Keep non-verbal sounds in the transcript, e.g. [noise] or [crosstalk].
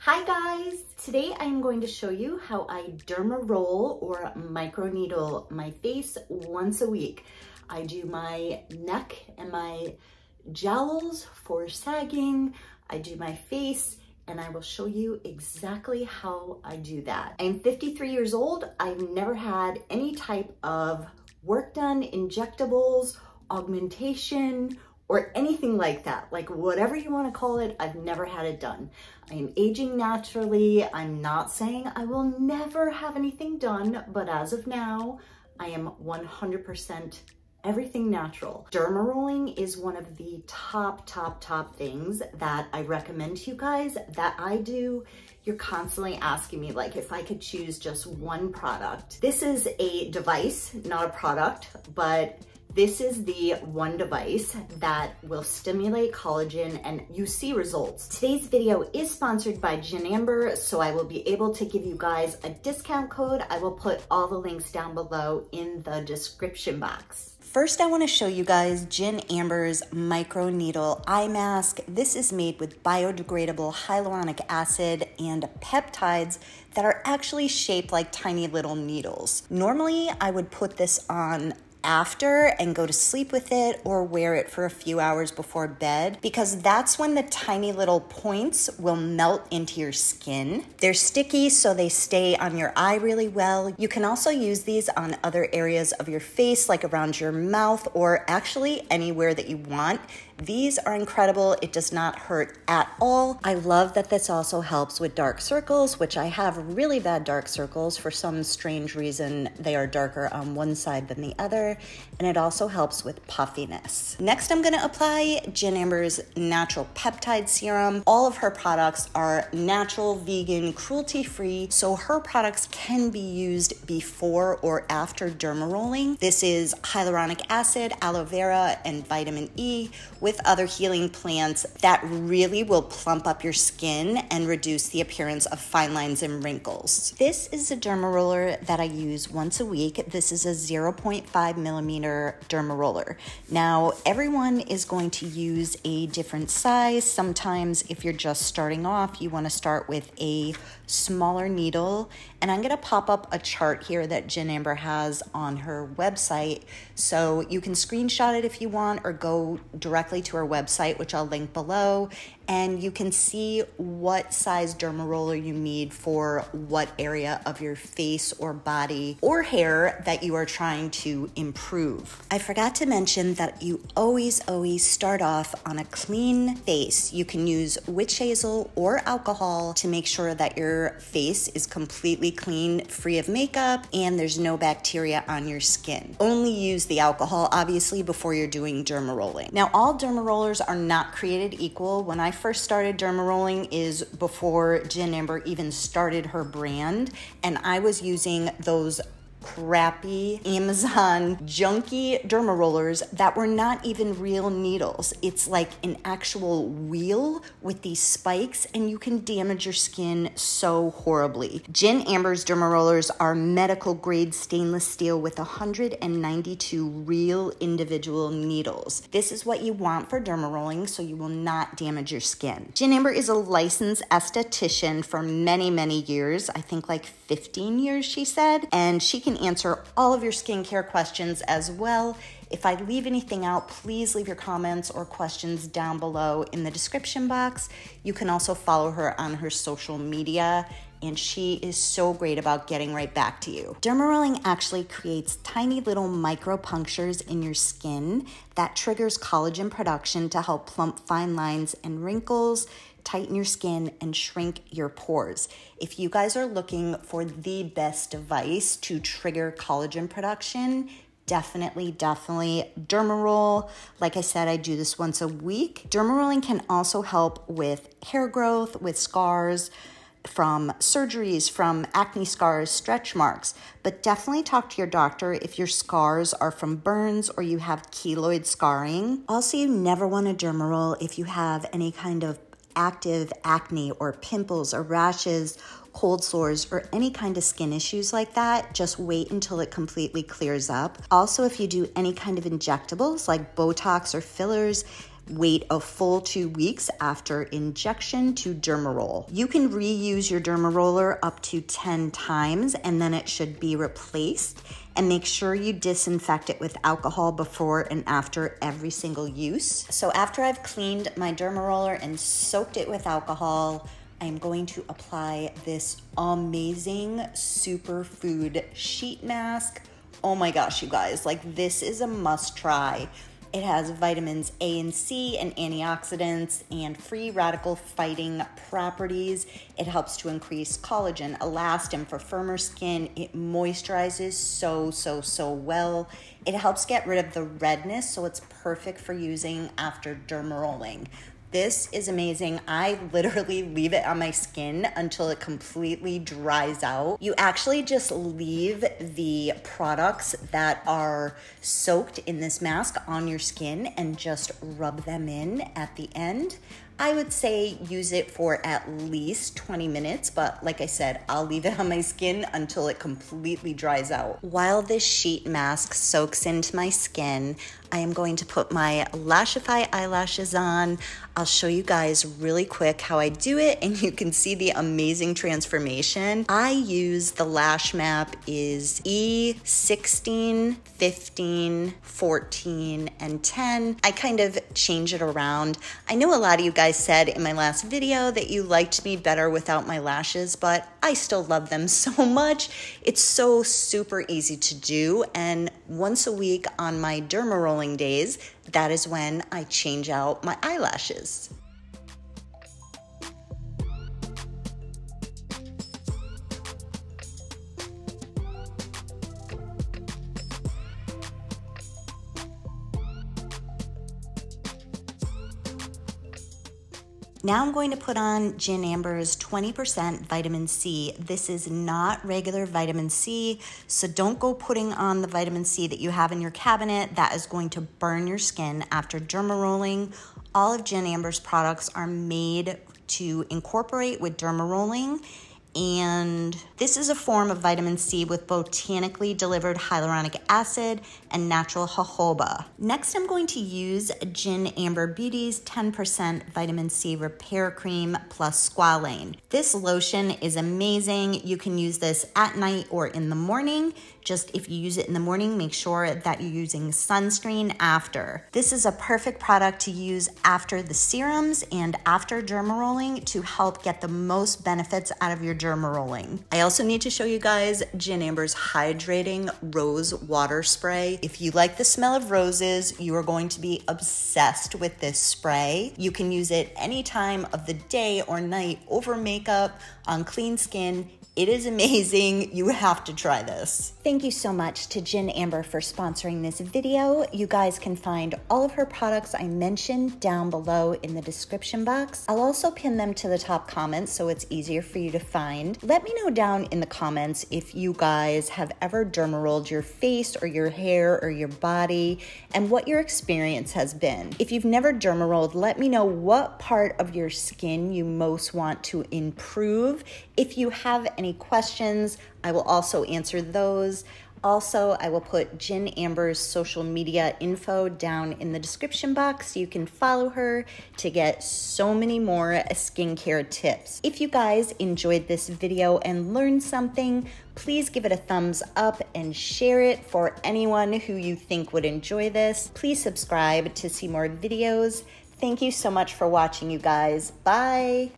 Hi guys! Today I am going to show you how I derma roll or microneedle my face once a week. I do my neck and my jowls for sagging. I do my face and I will show you exactly how I do that. I'm 53 years old. I've never had any type of work done, injectables, augmentation, or anything like that. Like whatever you wanna call it, I've never had it done. I am aging naturally. I'm not saying I will never have anything done, but as of now, I am 100% everything natural. Derma rolling is one of the top, top, top things that I recommend to you guys that I do. You're constantly asking me like if I could choose just one product. This is a device, not a product, but this is the one device that will stimulate collagen and you see results. Today's video is sponsored by Gin Amber, so I will be able to give you guys a discount code. I will put all the links down below in the description box. First, I wanna show you guys Gin Amber's Micro Needle Eye Mask. This is made with biodegradable hyaluronic acid and peptides that are actually shaped like tiny little needles. Normally, I would put this on after and go to sleep with it or wear it for a few hours before bed because that's when the tiny little points will melt into your skin. They're sticky so they stay on your eye really well. You can also use these on other areas of your face like around your mouth or actually anywhere that you want. These are incredible. It does not hurt at all. I love that this also helps with dark circles, which I have really bad dark circles. For some strange reason, they are darker on one side than the other. And it also helps with puffiness. Next, I'm gonna apply Gin Amber's Natural Peptide Serum. All of her products are natural, vegan, cruelty-free, so her products can be used before or after derma rolling. This is hyaluronic acid, aloe vera, and vitamin E with other healing plants that really will plump up your skin and reduce the appearance of fine lines and wrinkles. This is a derma roller that I use once a week. This is a 0.5 millimeter derma roller. Now, everyone is going to use a different size. Sometimes if you're just starting off, you wanna start with a smaller needle. And I'm gonna pop up a chart here that Gin Amber has on her website. So you can screenshot it if you want or go directly to her website, which I'll link below. And you can see what size derma roller you need for what area of your face or body or hair that you are trying to improve. I forgot to mention that you always, always start off on a clean face. You can use witch hazel or alcohol to make sure that your face is completely clean, free of makeup, and there's no bacteria on your skin. Only use the alcohol, obviously, before you're doing derma rolling. Now, all derma rollers are not created equal. When I first started derma rolling is before Gin Amber even started her brand, and I was using those crappy Amazon junky derma rollers that were not even real needles. It's like an actual wheel with these spikes, and you can damage your skin so horribly. Gin Amber's derma rollers are medical grade stainless steel with 192 real individual needles. This is what you want for derma rolling so you will not damage your skin. Gin Amber is a licensed esthetician for many, many years. I think like 15 years, she said, and she can answer all of your skincare questions as well. If I leave anything out, please leave your comments or questions down below in the description box. You can also follow her on her social media and she is so great about getting right back to you. Derma rolling actually creates tiny little micro punctures in your skin that triggers collagen production to help plump fine lines and wrinkles, tighten your skin, and shrink your pores. If you guys are looking for the best device to trigger collagen production, definitely, definitely dermaroll. Like I said, I do this once a week. Dermarolling can also help with hair growth, with scars, from surgeries, from acne scars, stretch marks, but definitely talk to your doctor if your scars are from burns or you have keloid scarring. Also, you never want to derma roll if you have any kind of active acne or pimples or rashes, cold sores, or any kind of skin issues like that, just wait until it completely clears up. Also, if you do any kind of injectables like Botox or fillers, wait a full two weeks after injection to Dermaroll. You can reuse your Dermaroller up to 10 times and then it should be replaced. And make sure you disinfect it with alcohol before and after every single use. So after I've cleaned my Dermaroller and soaked it with alcohol, I'm going to apply this amazing superfood sheet mask. Oh my gosh, you guys, like this is a must try. It has vitamins A and C and antioxidants and free radical fighting properties. It helps to increase collagen, elastin for firmer skin. It moisturizes so, so, so well. It helps get rid of the redness, so it's perfect for using after dermarolling. This is amazing. I literally [laughs] leave it on my skin until it completely dries out. You actually just leave the products that are soaked in this mask on your skin and just rub them in at the end. I would say use it for at least 20 minutes, but like I said, I'll leave it [laughs] on my skin until it completely dries out. While this sheet mask soaks into my skin, I am going to put my Lashify eyelashes on. I'll show you guys really quick how I do it and [laughs] you can see the amazing transformation. I use the lash map is E16, 15, 14, and 10. I kind of change it around. I know a lot of you guys said in my last video that you liked me better without my lashes, but I still love them [laughs] so much. It's so super easy to do and once a week on my derma rolling days, that is when I change out my eyelashes. Now I'm going to put on Gin Amber's 20% vitamin C. This is not regular vitamin C, so don't go putting on the vitamin C that you have in your cabinet. That is going to burn your skin after derma rolling. All of Gin Amber's products are made to incorporate with derma rolling and this is a form of vitamin C with botanically delivered hyaluronic acid and natural jojoba. Next, I'm going to use Gin Amber Beauty's 10% vitamin C repair cream plus squalane. This lotion is amazing. You can use this at night or in the morning. Just if you use it in the morning, make sure that you're using sunscreen after. This is a perfect product to use after the serums and after derma rolling to help get the most benefits out of your derma rolling. I also need to show you guys Gin Amber's Hydrating Rose Water Spray. If you like the smell of roses, you are going to be obsessed with this spray. You can use it any time of the day or night over makeup, on clean skin, it is amazing. You have to try this. Thank you so much to Gin Amber for sponsoring this video. You guys can find all of her products I mentioned down below in the description box. I'll also pin them to the top comments so it's easier for you to find. Let me know down in the comments if you guys have ever derma rolled your face or your hair or your body and what your experience has been. If you've never derma rolled, let me know what part of your skin you most want to improve. If you have any questions, I will also answer those. Also, I will put Gin Amber's social media info down in the description box. You can follow her to get so many more skincare tips. If you guys enjoyed this video and learned something, please give it a thumbs up and share it for anyone who you think would enjoy this. Please subscribe to see more videos. Thank you so much for watching, you guys. Bye.